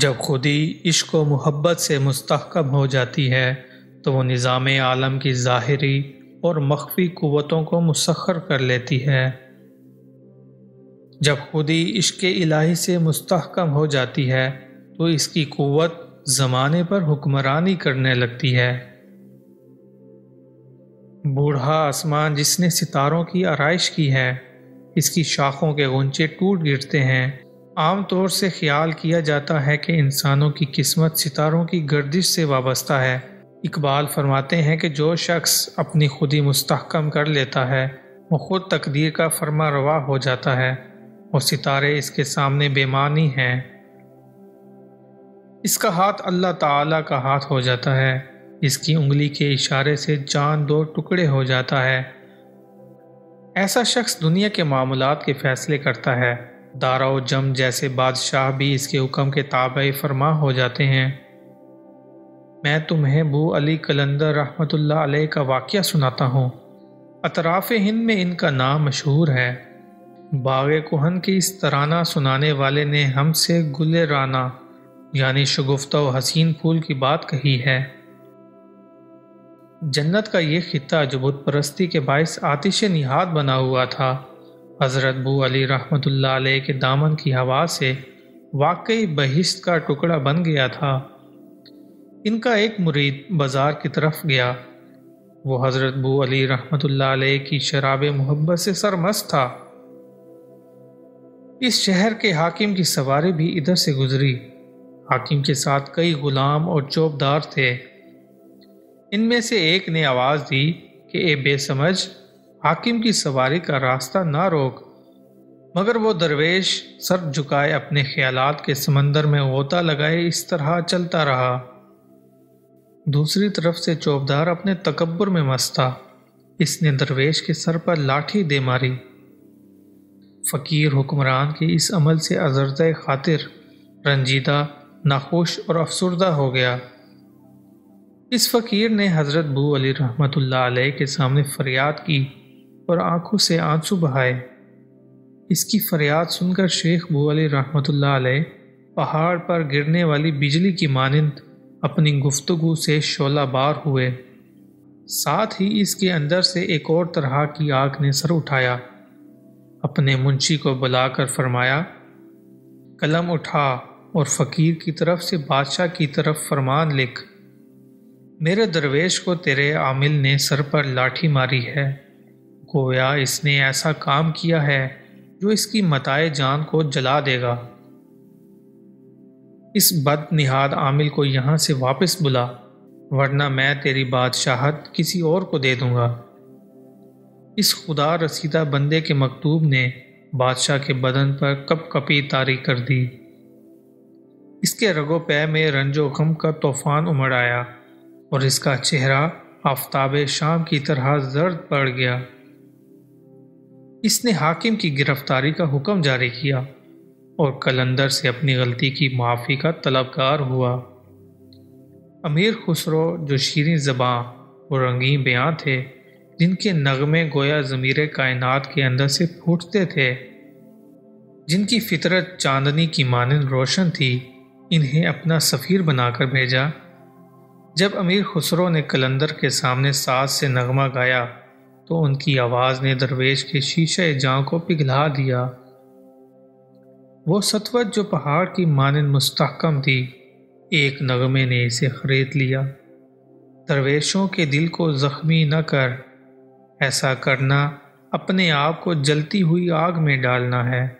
जब खुदी इश्क व मोहब्बत से मुस्तकम हो जाती है तो वो निज़ाम आलम की ज़ाहरी और मख्फी क़वतों को मुसखर कर लेती है। जब खुदी इश्क इलाही से मुस्तकम हो जाती है तो इसकी क़वत ज़माने पर हुक्मरानी करने लगती है। बूढ़ा आसमान जिसने सितारों की आरइश की है, इसकी शाखों के गुंचे टूट गिरते हैं आम तौर से ख्याल किया जाता है कि इंसानों की किस्मत सितारों की गर्दिश से वाबस्ता है। इकबाल फरमाते हैं कि जो शख्स अपनी खुदी मुस्तकम कर लेता है, वो खुद तकदीर का फरमा रवा हो जाता है और सितारे इसके सामने बेमानी हैं। इसका हाथ अल्लाह ताला का हाथ हो जाता है। इसकी उंगली के इशारे से जान दो टुकड़े हो जाता है। ऐसा शख्स दुनिया के मामूलात के फैसले करता है। दारा जम जैसे बादशाह भी इसके हुक्म के ताबे फरमा हो जाते हैं। मैं तुम्हें बू अली कलंदर रहमतुल्लाह अलैह का वाक़ सुनाता हूँ। अतराफ़ हिंद में इनका नाम मशहूर है। बाग कोहन की इस तराना सुनाने वाले ने हमसे गुल राना, यानी शगुफ्ता हसीन फूल की बात कही है। जन्नत का ये खिता जो बुत परस्ती के बायस आतिश निहाद बना हुआ था। हज़रत बू अली रहमतुल्लाह के दामन की हवा से वाकई बहिश्त का टुकड़ा बन गया था। इनका एक मुरीद बाज़ार की तरफ़ गया। वो हज़रत बू अली रहमतुल्लाह की शराब मोहब्बत से सरमस्त था। इस शहर के हाकिम की सवारी भी इधर से गुजरी। हाकिम के साथ कई गुलाम और चौबदार थे। इनमें से एक ने आवाज़ दी कि, ए बेसमझ हाकिम की सवारी का रास्ता ना रोक, मगर वो दरवेश सर झुकाए अपने ख्यालात के समंदर में गोता लगाए इस तरह चलता रहा। दूसरी तरफ़ से चौबदार अपने तकबर में मस्त था इसने दरवेश के सर पर लाठी दे मारी। फ़कीर हुक्मरान के इस अमल से अजरद खातिर रंजीदा, नाखुश और अफसरदा हो गया। इस फ़कीर ने हज़रत बू अली अलैह के सामने फरियाद की। और आँखों से आँसू बहाए। इसकी फरियाद सुनकर शेख बू अली रहमतुल्लाह अलैह पहाड़ पर गिरने वाली बिजली की मानंद अपनी गुफ्तगु से शोला बार हुए। साथ ही इसके अंदर से एक और तरह की आग ने सर उठाया। अपने मुंशी को बुलाकर फरमाया, कलम उठा और फ़कीर की तरफ़ से बादशाह की तरफ़ फरमान लिख। मेरे दरवेश को तेरे आमिल ने सर पर लाठी मारी है। गोया इसने ऐसा काम किया है जो इसकी मताए जान को जला देगा। इस बद निहाद आमिल को यहाँ से वापस बुला, वरना मैं तेरी बादशाहत किसी और को दे दूँगा। इस खुदा रसीदा बंदे के मकतूब ने बादशाह के बदन पर कप कपी तारी कर दी। इसके रगो पै में रंजो गम का तूफ़ान उमड़ आया और इसका चेहरा आफ्ताब शाम की तरह जर्द पड़ गया। इसने हाकिम की गिरफ्तारी का हुक्म जारी किया और कलंदर से अपनी गलती की माफ़ी का तलबगार हुआ। अमीर खुसरो, जो शीरी ज़बाँ और रंगीन बयां थे, जिनके नगमे गोया ज़मीर कायनात के अंदर से फूटते थे, जिनकी फितरत चांदनी की मानंद रोशन थी, इन्हें अपना सफ़ीर बनाकर भेजा। जब अमीर खुसरो ने कलंदर के सामने सास से नगमा गाया तो उनकी आवाज़ ने दरवेश के शीशे जाँ को पिघला दिया। वो सतवत जो पहाड़ की मानन मुस्तकम थी, एक नगमे ने इसे खरीद लिया। दरवेशों के दिल को ज़ख्मी न कर, ऐसा करना अपने आप को जलती हुई आग में डालना है।